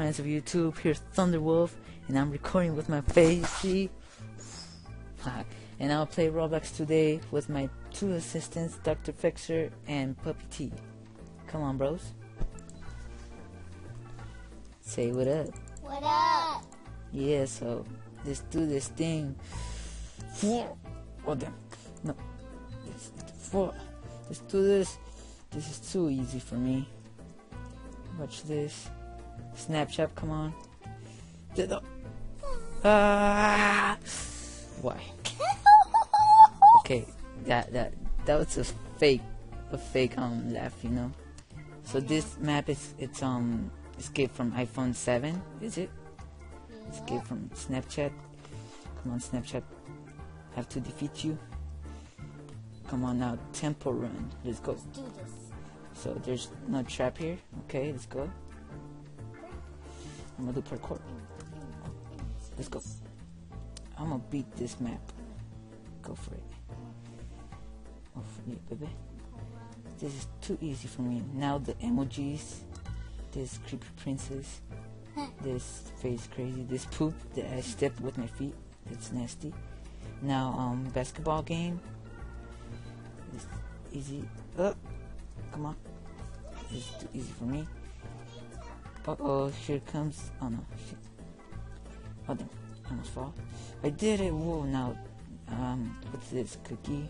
Friends of YouTube? Here's Thunderwolf, and I'm recording with my face. See? And I'll play Roblox today with my two assistants, Dr. Fixer and Puppy T. Come on, bros. Say what up. What up? Yeah, so let's do this thing. Four. Oh damn. No. Let's, four. Let's do this. This is too easy for me. Watch this. Snapchat, come on. Did the- Ah! Why? Okay, that that that was a fake, a fake um laugh, you know. So this map is it's um escape from iPhone 7, is it? Escape from Snapchat. Come on, Snapchat. Have to defeat you. Come on now, Temple Run. Let's go. Let's do this. So there's no trap here. Okay, let's go. I'm gonna do parkour. Let's go. I'm gonna beat this map. Go for it. Oh, for me, baby. This is too easy for me. Now the emojis. This creepy princess. This face crazy. This poop that I stepped with my feet. It's nasty. Now um basketball game. It's easy. Uh, come on. It's too easy for me. Uh oh, here comes. Oh no. Oh damn, I almost fall. I did it. Whoa, now, um, what's this cookie?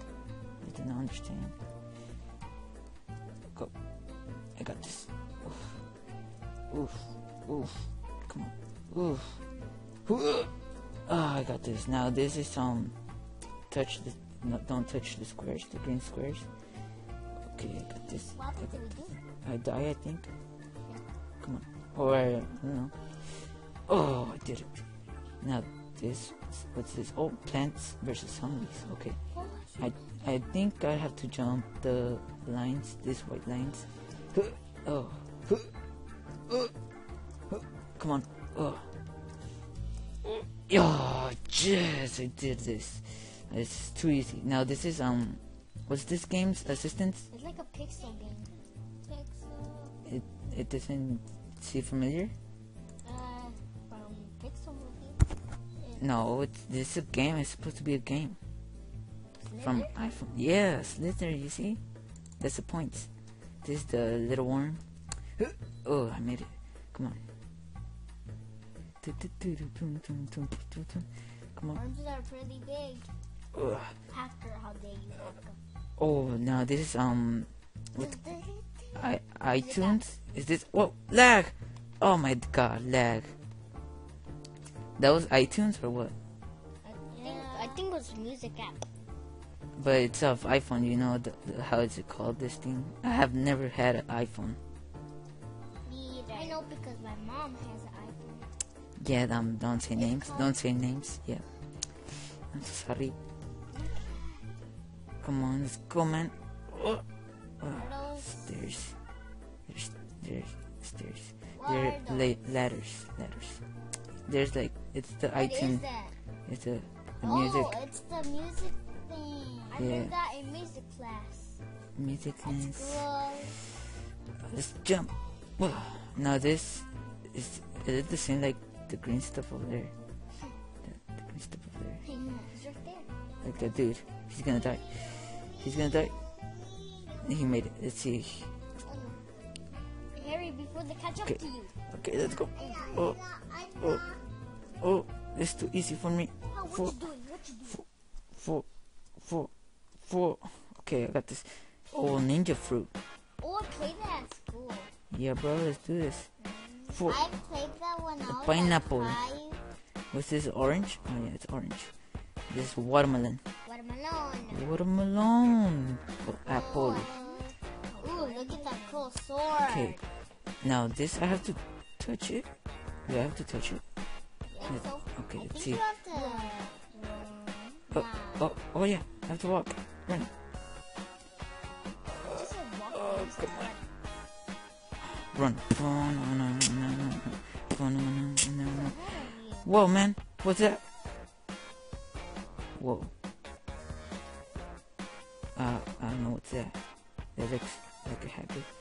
I did not understand. Go. I got this. Oof. Oof. Oof. Come on. Oof. Oh, I got this. Now this is um, touch the. No, don't touch the squares, the green squares. Okay, I got this. Did we do? I die, I think. Come on. Or, I don't know. Oh, I did it. Now, this, what's this? Oh, plants versus zombies. Okay. I, I think I have to jump the lines, these white lines. Oh. Come on. Oh. Oh, yes, I did this. It's too easy. Now, this is, um, what's this game's assistance? It's like a pixel game. Pixel. It, it doesn't seem familiar? Uh, from Pixel movie. No, it's this is a game. It's supposed to be a game from iPhone. Yeah, Slither. You see, that's the point. This is the little worm. Oh, I made it. Come on. Come on. Arms are pretty big. Ugh. After how they you hack them. Oh, now this is um is- I, iTunes. Is this? Whoa, lag! Oh my god, lag. That was iTunes or what? I think I think it was music app. But it's of iPhone, you know the, the, how is it called? This thing. I have never had an iPhone. Me either. I know because my mom has an iPhone. Yeah, um, don't say names. Don't say names. Yeah. I'm sorry. Come on, let's go, man. Oh, oh, stairs. There's, there's stairs. There are la- ladders. Ladders. There's like it's the What that? It's the, oh, the music. Oh, it's the music thing. I Yeah. learned that in music class. Music cool. Let's jump. Whoa. Now this is is it the same like the green stuff over there? The, the green stuff over there. Hey, no, right there. Like that dude. He's gonna die. He's gonna die. He made it. Let's see. Harry, before they catch Okay. up to you. Okay, let's go. Oh, oh, oh. It's too easy for me. Oh, Four, what you doing? What you doing? four, four, four. Okay, I got this. Oh, ninja fruit. Oh, I played that at school. Yeah, bro. Let's do this. Four. I played that when I pineapple. What's this? Orange? Oh yeah, it's orange. This is watermelon. Watermelon. Watermelon. Oh, Okay. Now this I have to touch it. Do I have to touch it? I think so. Okay, let's see. Oh, oh, oh yeah. I have to walk. Run. Just a walk Oh, come on. Run. Whoa, man. What's that? Whoa. Uh, I don't know what's that. That looks like a hacker.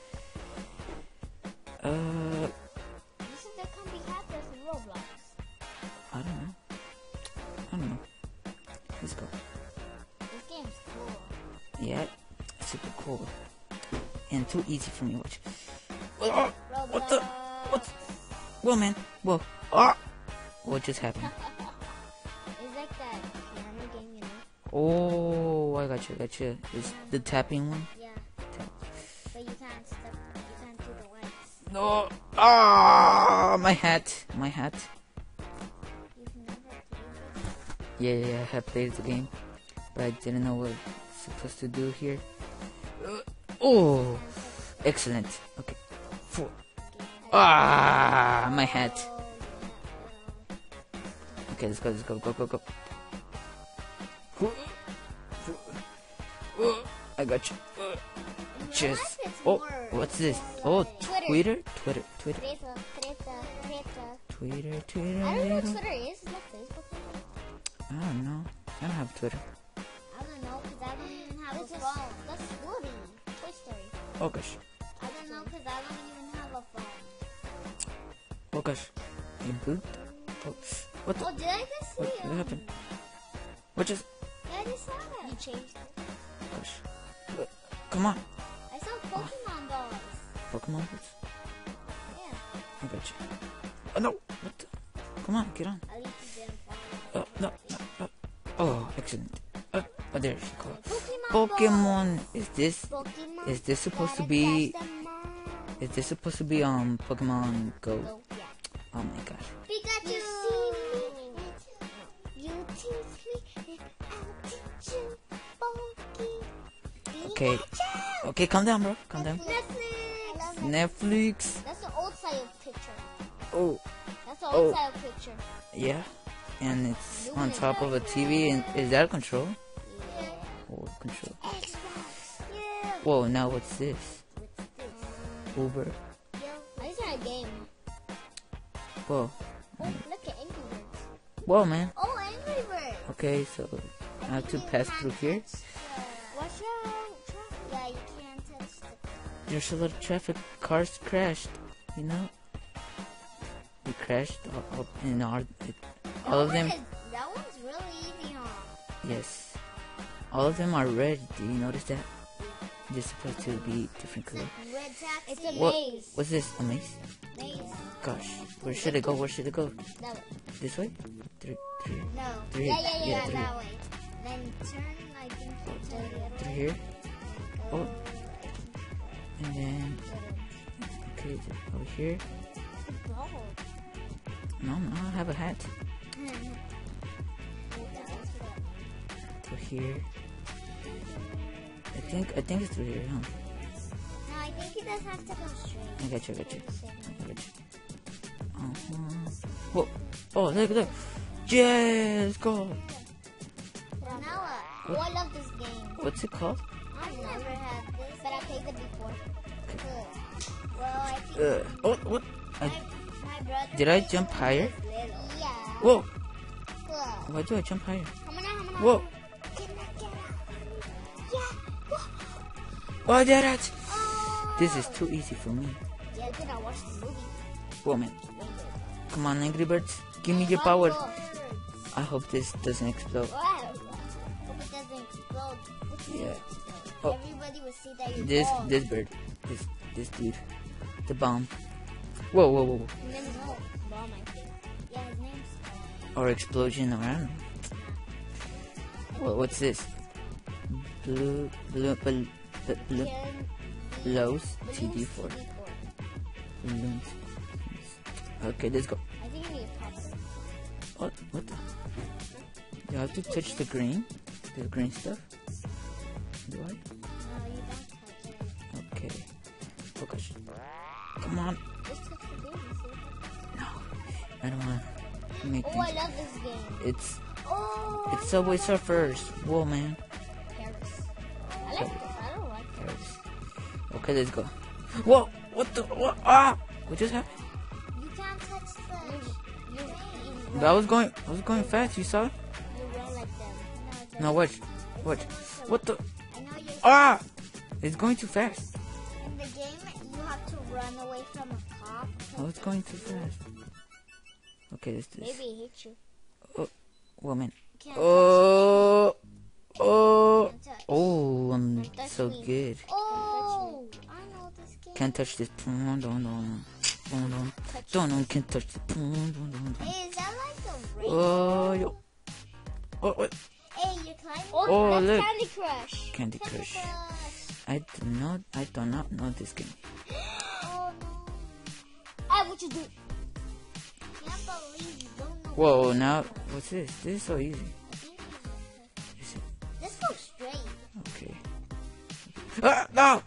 Hmm. Let's go. This game's cool. Yeah, super cool. And too easy for me, which... Oh, uh, what the? What? Whoa, man. Whoa. Ah! What just happened? it's like that piano game, you know? Oh, I got you, got you. Is the tapping one? Yeah. Tap. But you can't step, you can't do the lights. No! Ah! My hat, my hat. Yeah, yeah, I have played the game, but I didn't know what it's supposed to do here. Uh, oh, excellent. Okay, four. Ah, my hat. Okay, let's go, let's go, go, go, go. I got you. Just. Oh, what's this? Oh, Twitter, Twitter, Twitter, treta. Twitter, Twitter. I don't know what Twitter. Twitter is. I don't know. I don't have Twitter. I don't know because I don't even have a phone. That's Woody. Toy Story. Oh gosh. I don't know because I don't even have a phone. Oh gosh. You boot? Oh, what the? Oh, did I just see What, it? what happened? What just? Yeah, I just saw that. You changed it. Gosh. Look, Come on. I saw Pokemon dolls. Pokemon boots. Yeah. I got you. Oh no. What the? Come on, get on. Excellent. Oh, oh there she goes. Pokemon. Pokemon. Is this? Pokemon. Is this supposed to be? catch them all. Is this supposed to be um Pokemon Go? Go. Yeah. Oh my god. Pikachu. You see me. You teach me. I'll teach you. Pokey. Okay. Pikachu. Okay, calm down, bro. Calm down. Netflix. Netflix. That's the old style picture. Oh, That's the Oh. old style picture. yeah. And it's on top of a TV. And is that a control? Yeah. Oh, control. Yeah. Whoa, now what's this? What's this? Uber. Yo, I just had a game. Whoa. Oh, look at Angry Birds. Whoa, man. Oh, Angry Birds. Okay, so I have to pass through here. There's a lot of traffic. Cars crashed. You know. We crashed all, all in our. It, all of them. Yes. All of them are red. Do you notice that? They're supposed to be different color. Red taxi. It's a What? maze. What's this? A maze? Maze. Gosh, where should I go? Where should I go? That way. This way? Through, through, No. Three. Yeah, yeah, yeah, Yeah, three. that way. Then turn, I think, to the other through way. here? Go, Oh. And then, okay, over here. No, no, I have a hat. Here. I think, I think it's through here, huh? No, I think he does have to go straight. I got you, I got you. I got you. Uh-huh. Whoa. Oh, look, look. Yeah, let's go. Uh, oh, I love this game. What's it called? I've never had this, but I played it before. Well, I think Uh, oh, what? my, I, my brother. did I jump higher? when he was little. Yeah. Whoa. Whoa. Why do I jump higher? Come on, come on. Whoa. Oh, I did it. Oh. This is too easy for me. Yeah, then I watched the movie. Woman. Come on, Angry Birds. Give me your power. I hope this doesn't explode. Oh, wow. Hope it doesn't explode. Yeah. Oh. Everybody will see that you're This bald. this bird. This this dude. The bomb. Whoa, whoa, whoa. whoa. His name is Bomb, I think. Yeah, his name's. Or explosion, or I don't know. What, what's this? Blue, blue, blue, Ken- TD4. TD4. Okay, let's go. I think you need a pop it. What? Oh, what the? You have to touch the green? The green stuff? Do I? No, you don't touch it. Okay. Focus. Come on. Just touch the game. see? No. I don't want to make Oh, I love this game. It's Oh, it's Subway Surfers. Whoa, man. Okay, let's go. Whoa! What the? What? Ah! What just happened? You can't touch the. You, you, you, I was going. I was going fast. You saw? you run like them. No, No, watch. Watch. What the? I know. Ah! It's going too fast. In the game, you have to run away from a cop. I was going too fast. Okay, let's do this. Maybe he hit you. Woman. Can't Oh. Oh. Can't touch. Oh, Touch so me. good. Oh, Can't touch this. Dun, dun, dun. Dun, dun. Dun, dun, can't touch this. Dun, dun, dun, dun. Hey, is that like a rainbow? Oh, yo. Oh, what? Hey, you're climbing. Oh, that's look. Candy Crush. Candy Candy Crush. Crush. I do not, I do not know this game. Oh no. Hey, what you do? Can't believe you don't know. Whoa, now, what's this? This is so easy. Is it? Let's go straight. Okay. Ah, no!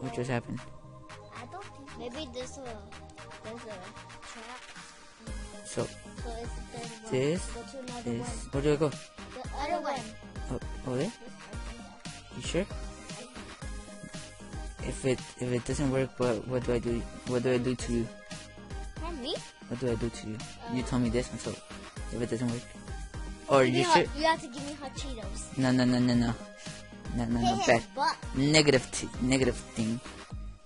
What just happened? I don't think. Maybe this a there's a trap. So, So it's the third one. This Go to another is, one. where do I go? The other one. Oh, over there? You sure? If it, if it doesn't work, what, what do I do? What do I do to you? And me? What do I do to you? Uh, you told me this one, so if it doesn't work. Or Give me you hot, sure? you have to give me hot Cheetos. No, no, no, no, no. No, no, no, Hit bad. his butt. Negative, t- negative thing.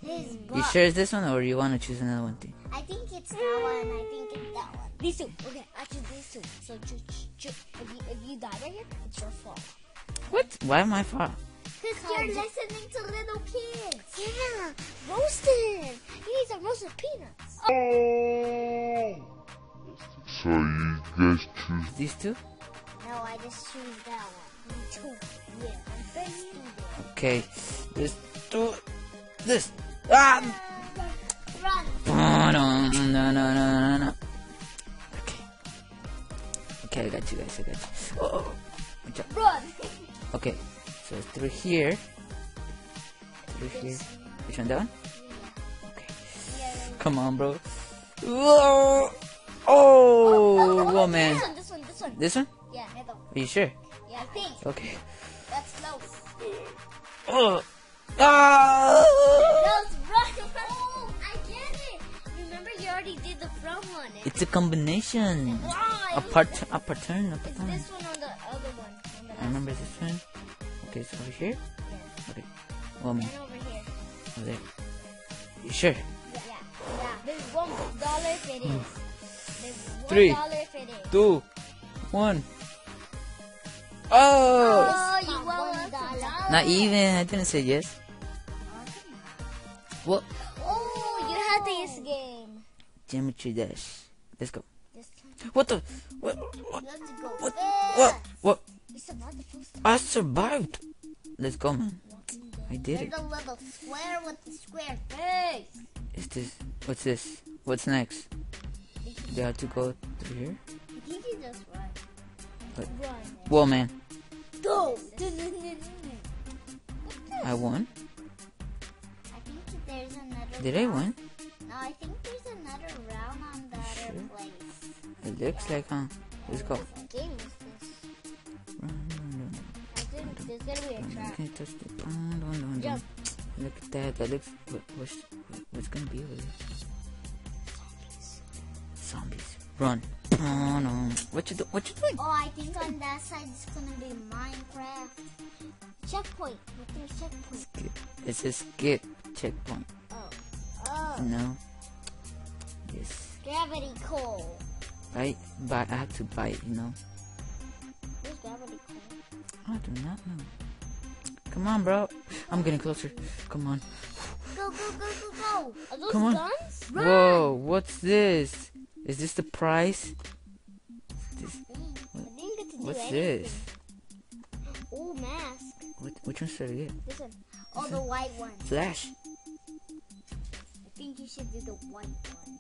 His butt. You sure it's this one, or you want to choose another one thing? I think it's that one. I think it's that one. These two. Okay, I choose these two. So choose, choose. If you if you die right here, it's your fault. What? Why am I far? Cause you're listening to little kids. Yeah, roasted. He needs some roasted peanuts. Oh. So you guys choose These two? No, I just choose that one. Me too. Yeah, I'm very stupid. Okay, let's do this. Ah! Run. No, no, no, no, no, no. Okay. Okay, I got you guys. I got you. Oh, oh. Run. Okay, so through here. Through here. Which one? That one? Okay. Come on, bro. Whoa! Oh, whoa, man. This one, this one, this one. This one? Yeah. Are you sure? Yeah, I think. Okay. Front one. It's a combination. Why? A part, a pattern, a It's pattern. this one on the other one. On the I remember this one. Okay, so over here. Yes. Okay. Woman, And over here. over there. You sure? Yeah, yeah. There's one dollar if it is. There's one Three. dollar if it is. Two, one. Oh! Oh, you won one dollar. Not even. I didn't say yes. What? Oh, you had this game. Geometry dash. Let's go. What the? What? What? What? What? What? It's about the first I survived. Let's go, man. I did it. There's a little square with the square face. Is this? What's this? What's next? Do I have to go through here? I think you just run. What? Run. Whoa, man. Go. I won. I think there's another. Did I win? No, I think there's another round on the other place. It looks like, huh? Let's go. What game is this? There's gonna be a trap. Jump. Look at that. That looks. What, what's, what's gonna be over there? Zombies. Run. What you do? What you doing? Oh, I think on that side it's gonna be Minecraft. Checkpoint. There's checkpoint. Skip. It says skip checkpoint. Oh. Oh. No. Yes. Gravity coil. Bite. Bite. I have to bite. You know. Where's gravity coil? I do not know. Come on, bro. I'm getting closer. Come on. Go, go, go, go, go. Are those Come on. guns? Run. Whoa. What's this? Is this the prize? This, I didn't get to do what's this? Oh, which one should I get? This one. Oh, the white one. Flash. I think you should do the white one.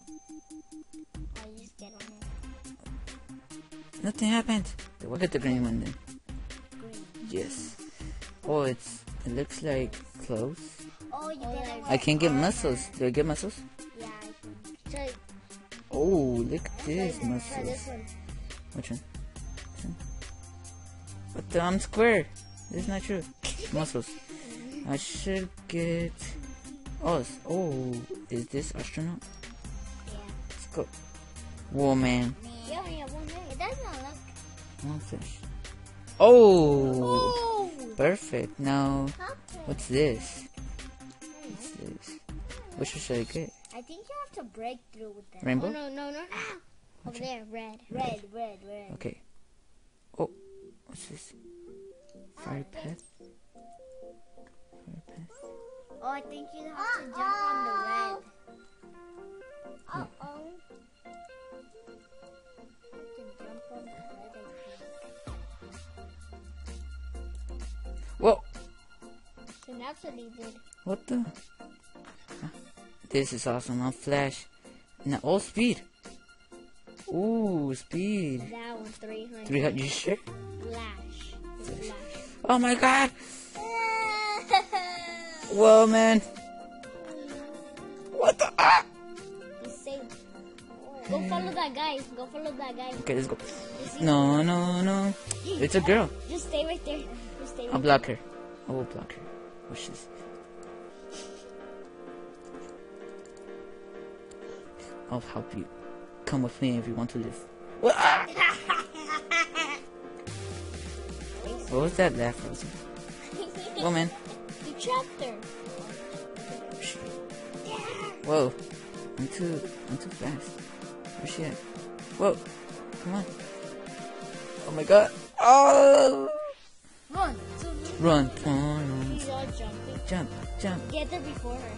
Oh, you just get on it. Nothing happened. We'll get the green one then. Green. Yes. Oh, it's. It looks like close. Oh, you get it. I can get muscles. Do I get muscles? Yeah, I Oh, look at this muscles. this one. Which one? This one? The? I'm square. This is not true. Muscles. I should get. Oh, s- oh, is this astronaut? Yeah. Let's go. Whoa, man. Yeah, we have one thing. It doesn't look. One fish. Oh, Oh! perfect. Now, what's this? What's this? Which should I get? I think you have to break through with that. Rainbow? Oh, no, no, no. Ah, Over there, red. Red, red, red. Okay. Oh, what's this? Fire path. Fire path. Oh, I think you have to jump on the red. Uh oh. To jump on the red, I Whoa! think. And that's what he did. What the? This is awesome. I'm Flash. Now, all speed. Ooh, speed. That one, 300. 300. You sure? Flash. Flash. Oh my god! Whoa, man. What the? Ah! Go follow that guy. Go follow that guy. Okay, let's go. No, no, no. It's a girl. Just stay right there. Just stay right I'll block her. I will block her. Oh, she's. I'll help you. Come with me if you want to live. What, what was that laugh, Rosie? Woman. You trapped her. Whoa. I'm too, I'm too fast. Oh, Where's she at? Whoa. Come on. Oh my god. Oh! Run. Run. Run. he's all jumping. Jump, jump. Get there before her.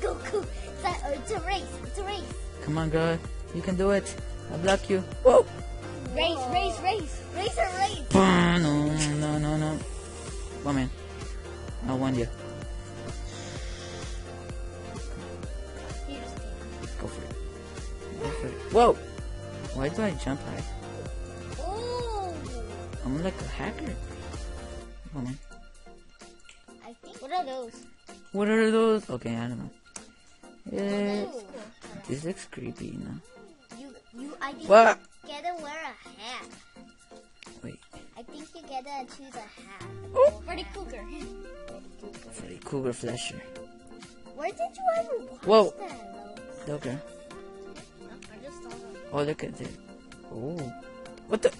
Go, go. It's a, it's a race. It's a race. Come on, girl. You can do it. I'll block you. Whoa! Race, race, race. Race or race. No, no, no, no. Come on. I won you. You just stay. Go for it. Go for it. Whoa! Why do I jump high? Oh. I'm like a hacker. Come on. I think. What are those? What are those? Okay, I don't know. Yeah, Ooh. this looks creepy, you know. You, you, I think What? you gotta You gotta choose a hat. Oh. Freddy Krueger. Freddy Cougar Flasher. Where did you ever watch Whoa. that? Okay. I just saw them. Oh, look at it. Oh. What the?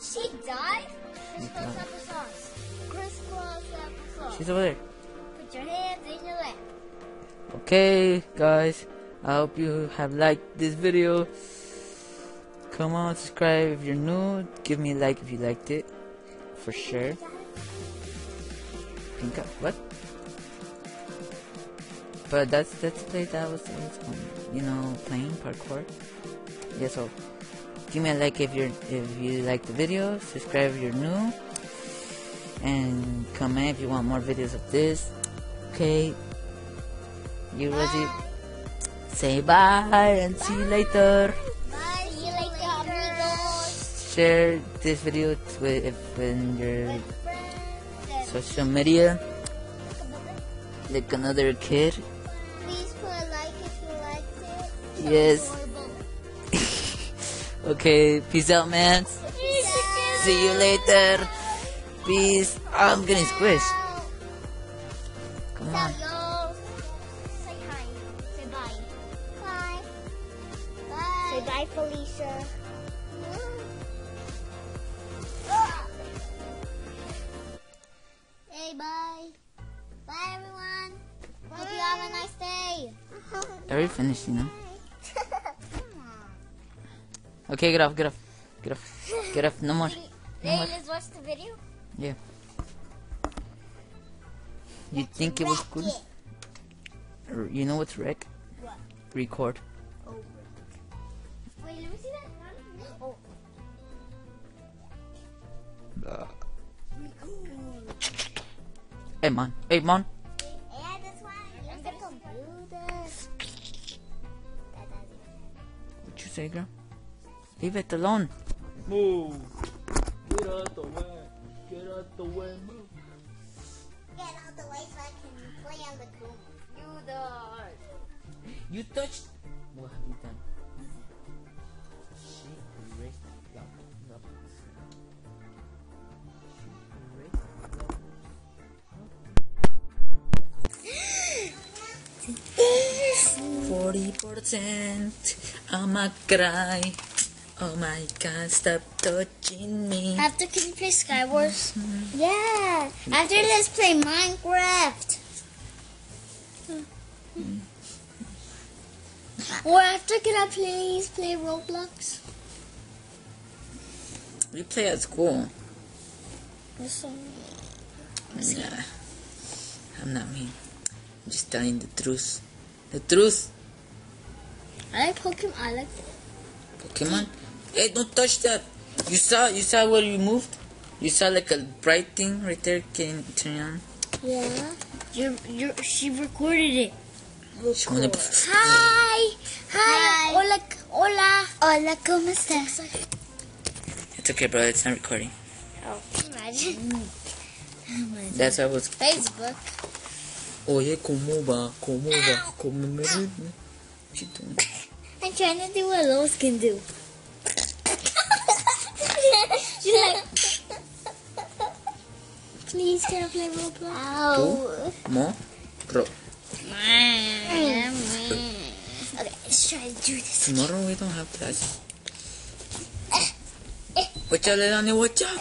She died? Crisscross applesauce. Crisscross applesauce. She's over there. Put your hands in your lap. Okay, guys. I hope you have liked this video. Come on, subscribe if you're new. Give me a like if you liked it. For sure. Pinka. What? But that's that's the play that was, that was um, you know playing parkour. Yeah, so give me a like if you're if you like the video. Subscribe if you're new, and comment if you want more videos of this. Okay. You ready? Say bye and see you later. Share this video with if in your social media. Like another kid. Please put a like if you liked it. So Yes. Okay, peace out, man. See you later. Peace. Ah, I'm getting squished. Come on. Peace out, y'all. Say hi. Say bye. Bye. Bye. Say bye, Felicia. Are we finished, you know? Okay, get off, get off. Get off. Get off. No more. No Hey, more. let's watch the video. Yeah. You think it was good? R- You know what's rec? What? Record. Oh, Wait, let me see that. Oh. Hey, man. Hey, man. It. You say. Leave it alone. Move. Get out the way. Get out the way. Move. Get out the way so I can play on the cool. You the You touched. What have you done? She erased love. love. She erased love. Forty percent. Oh I'ma cry. Oh my god, stop touching me. After can you play Skywars? Mm-hmm. Yeah. After let's play Minecraft. Mm-hmm. Or after can I please play Roblox? We play at school. You're so mean. Nah, I'm not mean. I'm just telling the truth. The truth. I like Pokemon. I like. Pokemon. Hey, don't touch that. You saw, you saw where you moved. You saw like a bright thing right there. Can turn on. Yeah. You're, you're, she recorded it. Oh, she wanna- Hi. Hi. Hola. Hola. Hola. ¿Cómo estás? It's okay, bro. It's not recording. Oh, imagine. Mm. That's why I was. Facebook. Oye, ¿cómo va? ¿Cómo va? ¿Cómo me ritmo? What you doing? Trying to do what Lois can do. She's like, please can I play Roblox? Ow. more, Bro, Okay, let's try to do this. tomorrow we don't have class. Watch out, Leilani, watch eh, out.